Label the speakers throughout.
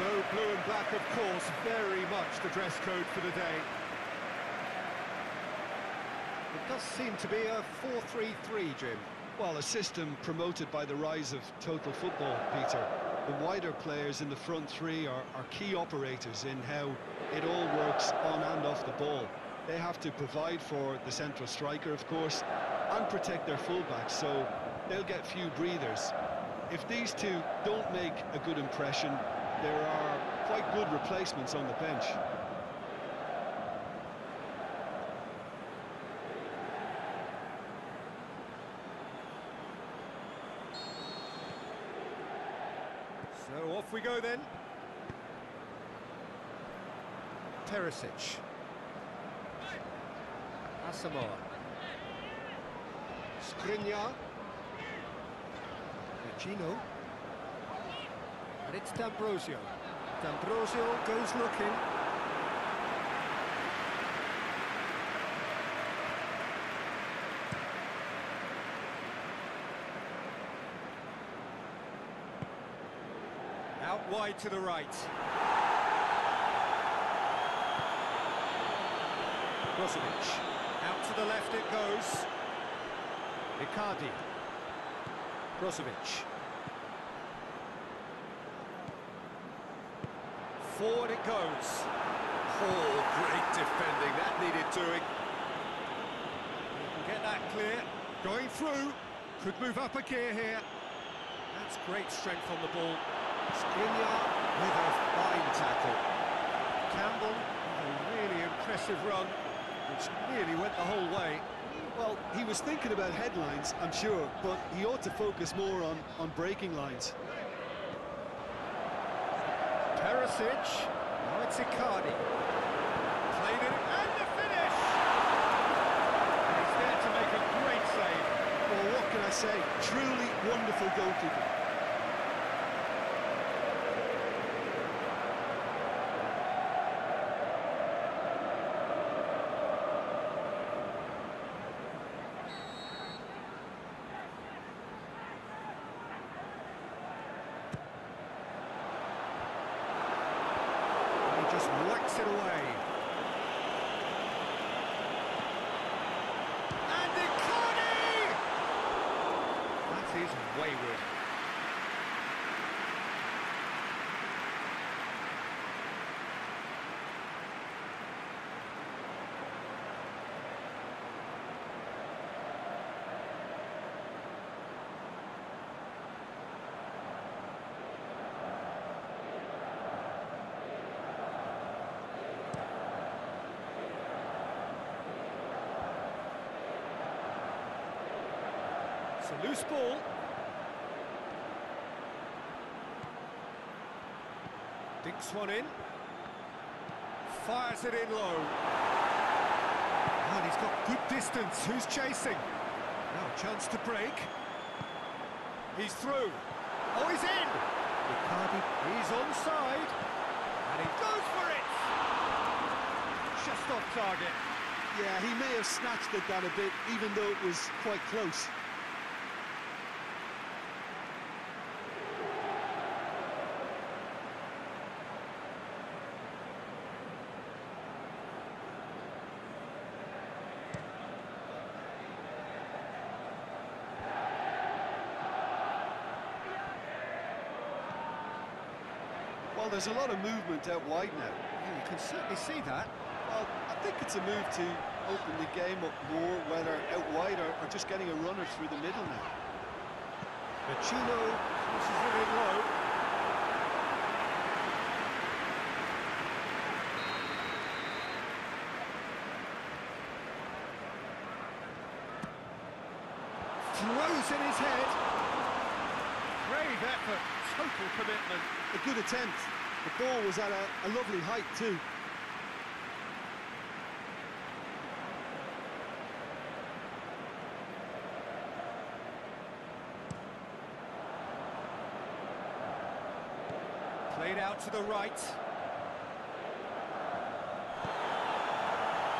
Speaker 1: So blue and black, of course, very much the dress code for the day. It does seem to be a 4-3-3, Jim.
Speaker 2: Well, a system promoted by the rise of total football, Peter. The wider players in the front three are, are key operators in how it all works on and off the ball. They have to provide for the central striker, of course, and protect their fullbacks, so they'll get few breathers. If these two don't make a good impression, there are quite good replacements on the bench.
Speaker 1: So off we go then. Perisic. Asamoah. Skriniar. Gino. And it's D'Ambrosio. D'Ambrosio goes looking. Out wide to the right. Brozovic. Out to the left it goes. Icardi. Brozovic. Forward it goes.
Speaker 3: Oh, great defending. That needed doing.
Speaker 1: Can get that clear. Going through. Could move up a gear here. That's great strength on the ball. Skriniar with a fine tackle. Campbell a really impressive run, which nearly went the whole way.
Speaker 2: Well, he was thinking about headlines, I'm sure, but he ought to focus more on, on breaking lines.
Speaker 1: Perisic. Now it's Icardi. Played it, and the finish! He's there to make a great save.
Speaker 2: Well, what can I say? Truly wonderful goalkeeper.
Speaker 1: Whacks it away. And Icardi! That is wayward. It's a loose ball. Dinks one in. Fires it in low. And he's got good distance. Who's chasing? Now chance to break. He's through. Oh, he's in! Icardi, he's onside. And he goes for it! Just off target.
Speaker 2: Yeah, he may have snatched at that a bit, even though it was quite close. Well, there's a lot of movement out wide now.
Speaker 1: Yeah, you can certainly see that.
Speaker 2: Well, I think it's a move to open the game up more, whether out wide or, or just getting a runner through the middle now.
Speaker 1: Vecino pushes it in low. Throws in his head. Brave effort, total commitment.
Speaker 2: A good attempt. The ball was at a, a lovely height too.
Speaker 1: Played out to the right.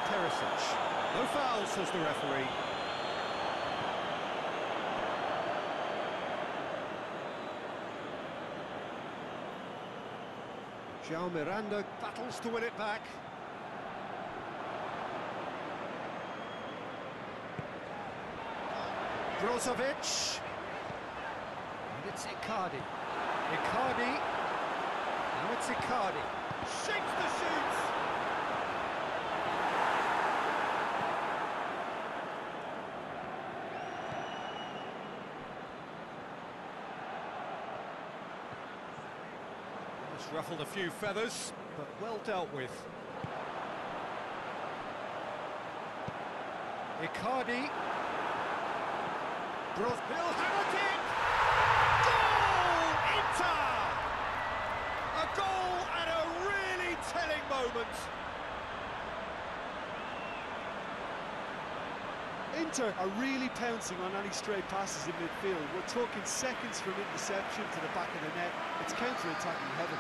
Speaker 1: Teresic. No foul, says the referee. João Miranda battles to win it back. Brozovic. And it's Icardi. Icardi. Now it's Icardi. Shapes the shoots. Just ruffled a few feathers, but well dealt with. Icardi. Bros Bill Hamilton! Goal! Inter! A goal at a really telling moment.
Speaker 2: Inter are really pouncing on any stray passes in midfield. We're talking seconds from interception to the back of the net. It's counter-attacking heaven.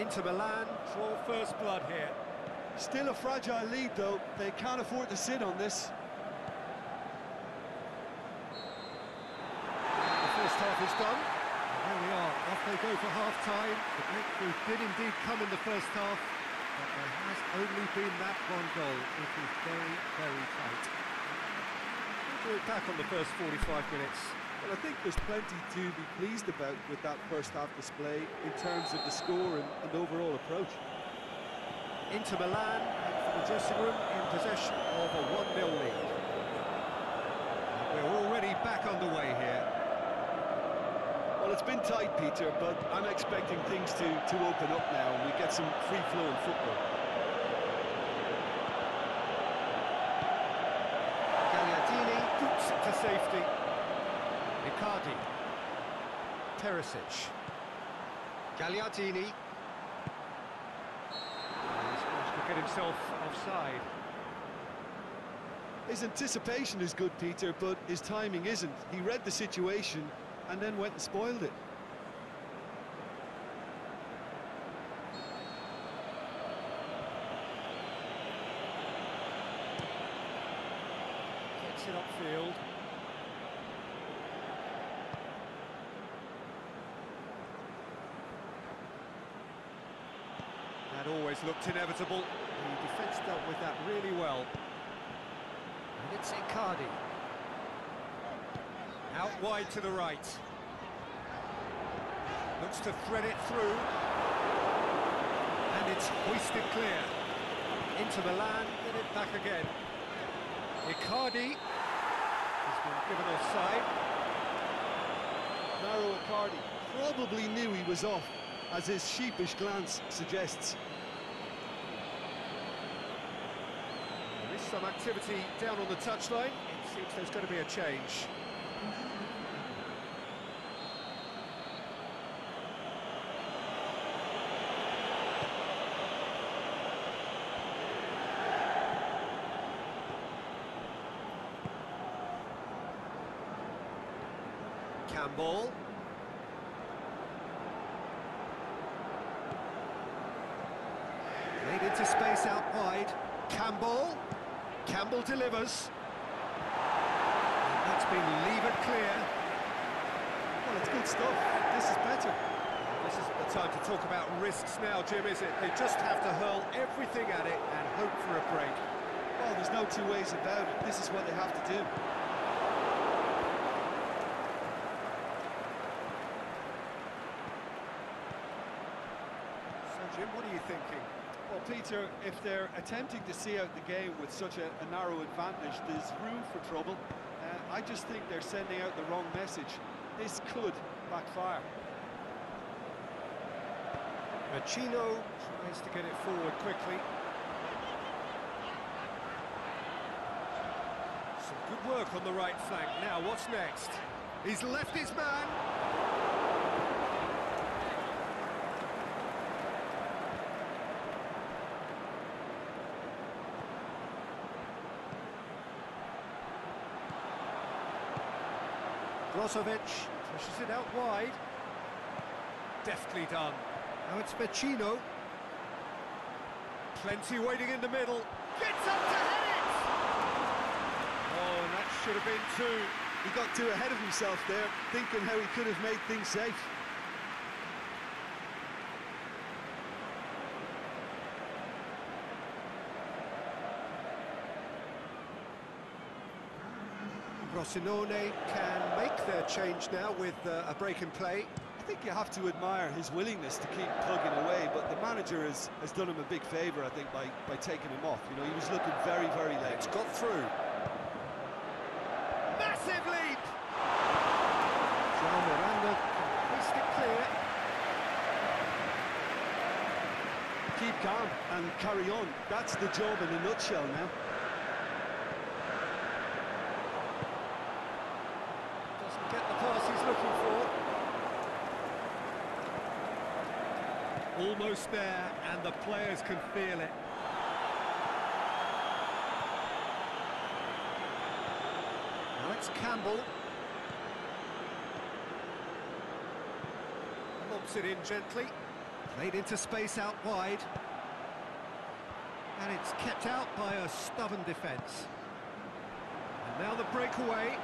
Speaker 1: Inter Milan draw first blood here.
Speaker 2: Still a fragile lead though. They can't afford to sit on this.
Speaker 1: The first half is done. And there we are, off they go for half-time. The breakthrough did indeed come in the first half, but there has only been that one goal. It is very, very tight. We'll do it back on the first 45 minutes.
Speaker 2: Well, I think there's plenty to be pleased about with that first half display in terms of the score and, and overall approach.
Speaker 1: Inter Milan for the dressing room in possession of a 1-0 lead. We're already back underway here.
Speaker 2: Well, it's been tight, Peter, but I'm expecting things to, to open up now and we get some free-flowing football.
Speaker 1: Gagliardini boots it to safety. Icardi. Teresic. Gagliardini. To get himself offside.
Speaker 2: His anticipation is good, Peter, but his timing isn't. He read the situation and then went and spoiled it.
Speaker 1: Gets it upfield. That always looked inevitable. The defence dealt with that really well. And it's Icardi. Out wide to the right. Looks to thread it through. And it's hoisted clear. Inter Milan, get it back again. Icardi has been given offside.
Speaker 2: Mauro Icardi probably knew he was off, as his sheepish glance suggests.
Speaker 1: There is some activity down on the touchline. It seems there's going to be a change. Campbell. Played into space out wide. Campbell. Campbell delivers. And that's been levered clear.
Speaker 2: Well, it's good stuff. This is better.
Speaker 1: This isn't the time to talk about risks now, Jim, is it? They just have to hurl everything at it and hope for a break.
Speaker 2: Well, there's no two ways about it. This is what they have to do.
Speaker 1: So, Jim, what are you thinking?
Speaker 2: Peter, if they're attempting to see out the game with such a, a narrow advantage, there's room for trouble. Uh, I just think they're sending out the wrong message. This could backfire.
Speaker 1: Machino tries to get it forward quickly. Some good work on the right flank. Now, what's next? He's left his man. Brozovic pushes it out wide. Deftly done. Now it's Vecino. Plenty waiting in the middle. Gets up to head it! Oh, and that should have been two.
Speaker 2: He got too ahead of himself there, thinking how he could have made things safe.
Speaker 1: Frosinone can make their change now with uh, a break in play.
Speaker 2: I think you have to admire his willingness to keep plugging away, but the manager has, has done him a big favour, I think, by, by taking him off. You know, he was looking very, very late.
Speaker 1: It's got through. Massive leap! João Miranda hoist it clear.
Speaker 2: Keep calm and carry on. That's the job in a nutshell now.
Speaker 1: Doesn't get the pass he's looking for. Almost there, and the players can feel it. Now it's Campbell. Lobs it in gently. Played into space out wide. And it's kept out by a stubborn defence. And now the breakaway.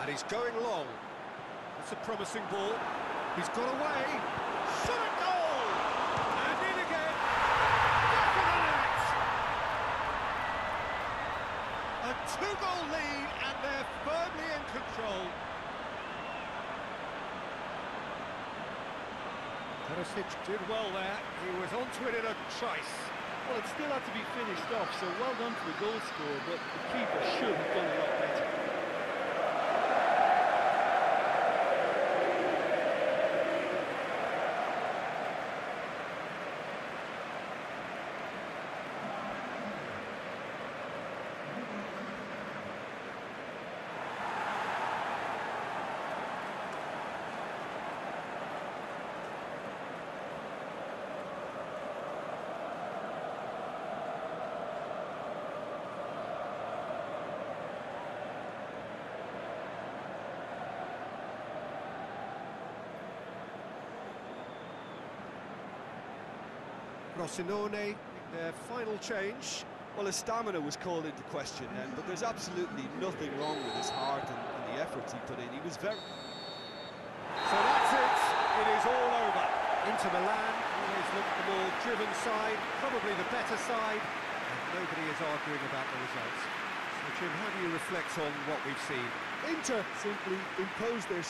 Speaker 1: And he's going long. That's a promising ball. He's got away. Shot at goal! And in again. A two-goal lead, and they're firmly in control. Perisic did well there. He was onto it in a choice.
Speaker 2: Well, it still had to be finished off, so well done to the goal scorer, but the keeper should have done a lot better.
Speaker 1: Frosinone, eh, their final change.
Speaker 2: Well, his stamina was called into question then, but there's absolutely nothing wrong with his heart and, and the efforts he put in. He was very...
Speaker 1: So that's it. It is all over. Inter Milan always looked the more driven side, probably the better side, and nobody is arguing about the results. So, Jim, how do you reflect on what we've seen?
Speaker 2: Inter simply imposed their